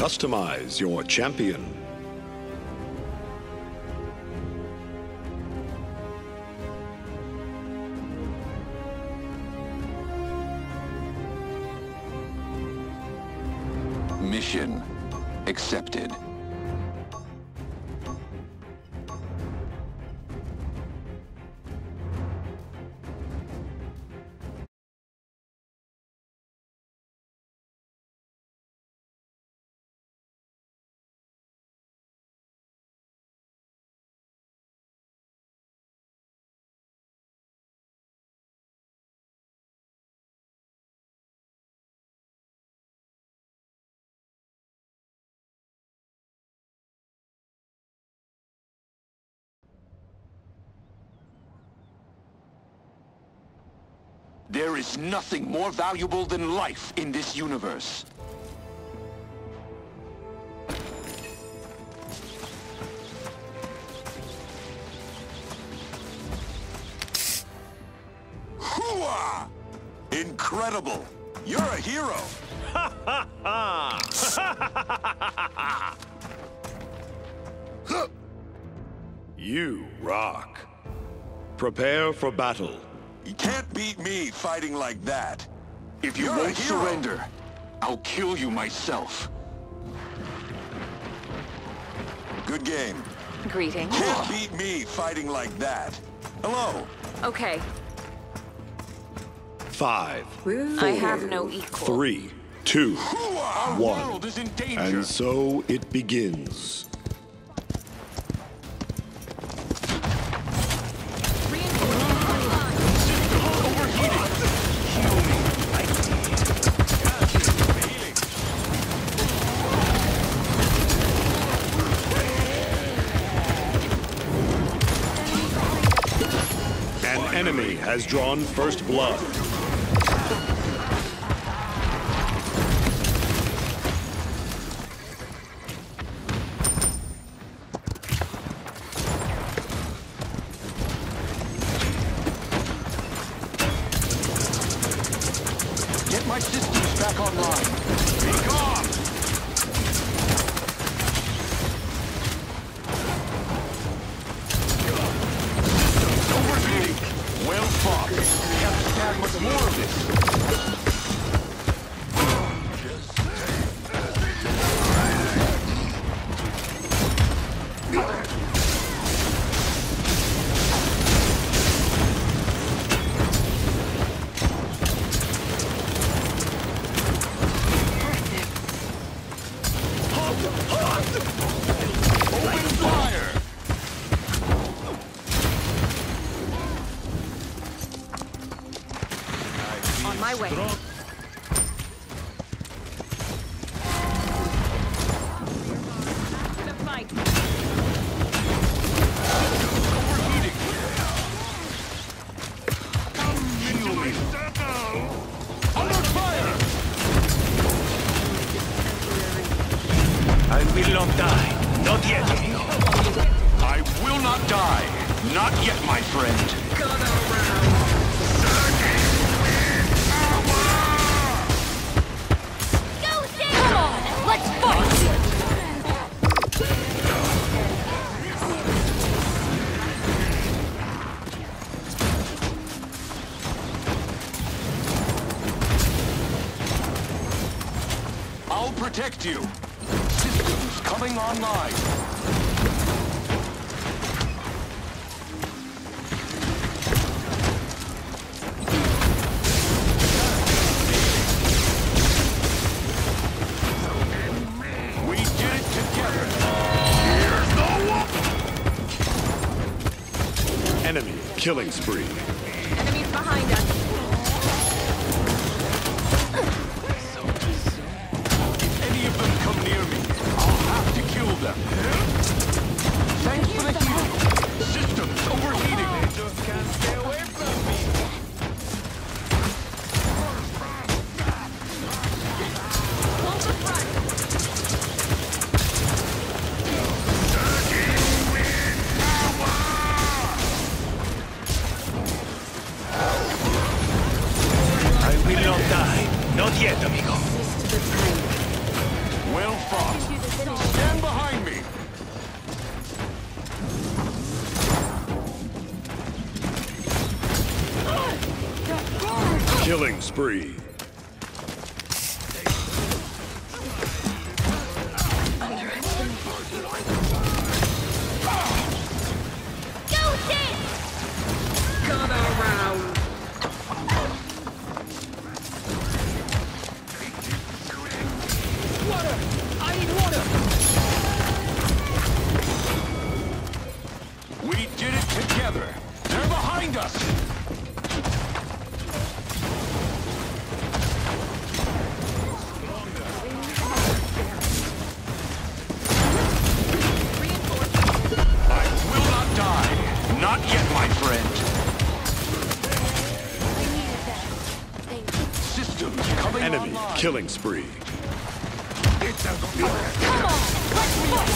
Customize your champion. Mission accepted. There is nothing more valuable than life in this universe. Incredible! You're a hero! Ha ha ha! You rock. Prepare for battle. You can't beat me fighting like that. If you You're won't surrender, I'll kill you myself. Good game. Greetings. Can't beat me fighting like that. Hello. Okay, Five, I have no equal. three, two, Our One. world is in danger. and so it begins. Drawn first blood. Protect you. Systems coming online. We did it together. Here's the! Enemy killing spree. Not yet, amigo. Well fought. Stand behind me. Killing spree. Killing spree. Come on, let's fight!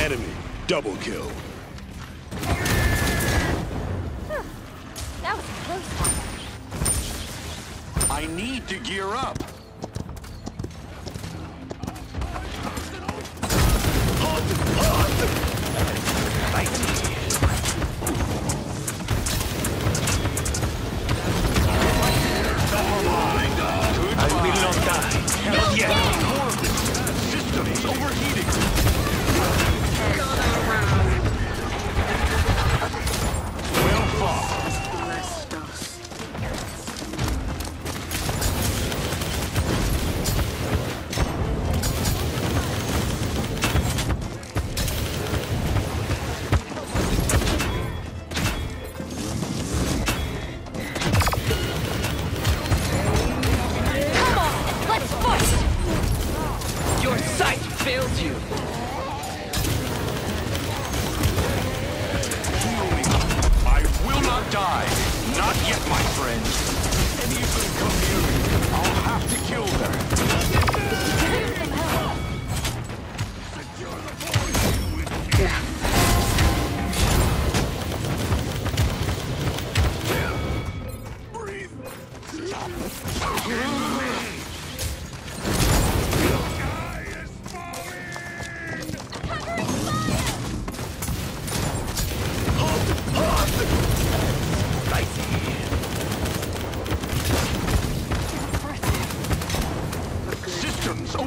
Enemy double kill. That was a close. I need to gear up. I will not die. Not yet.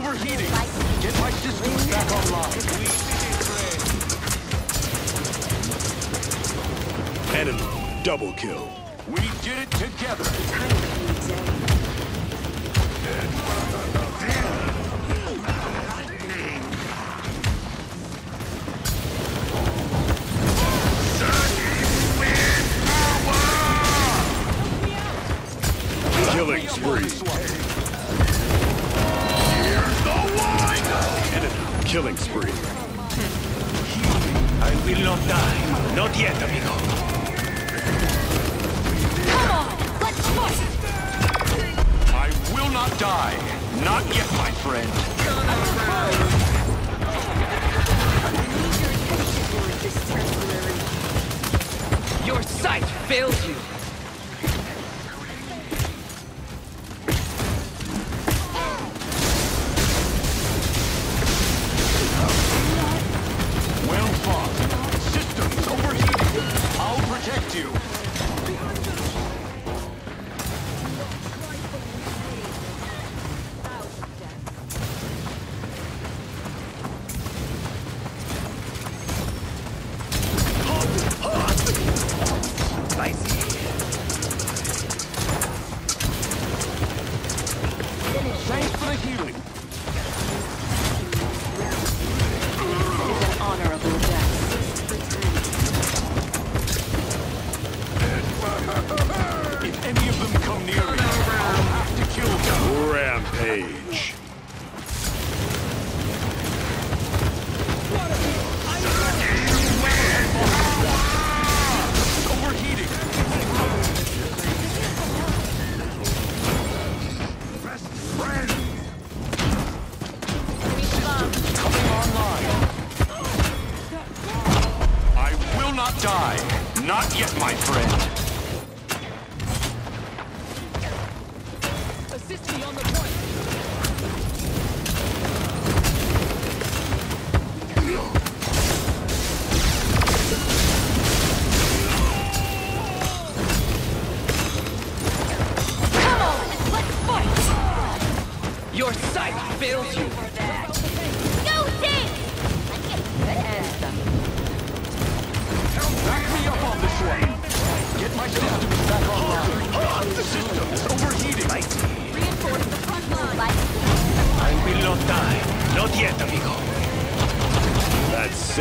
Overheating. Get my systems back online. Enemy double kill. We did it together. Killing spree. Killing spree. I will not die. Not yet, amigo. Come on, let's fight! I will not die. Not yet, my friend. Your sight fails you. You. My friend.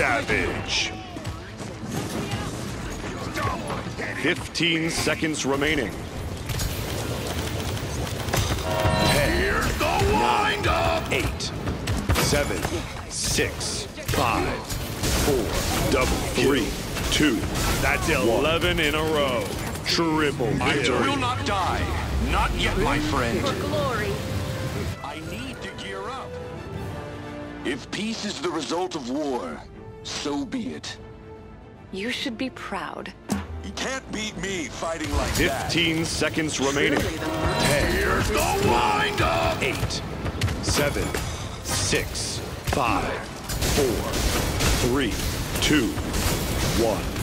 Savage. 15 seconds remaining. 10, 9, 8, 7, 6, 5, 4, double, 3, 2. That's 11 in a row. Triple I will victory. not die. Not yet, my friend. For Glory. I need to gear up. If peace is the result of war, so be it. You should be proud. You can't beat me fighting like that. 15 seconds remaining. 10, Here's the wind up. 8, 7, 6, 5, 4, 3, 2, 1.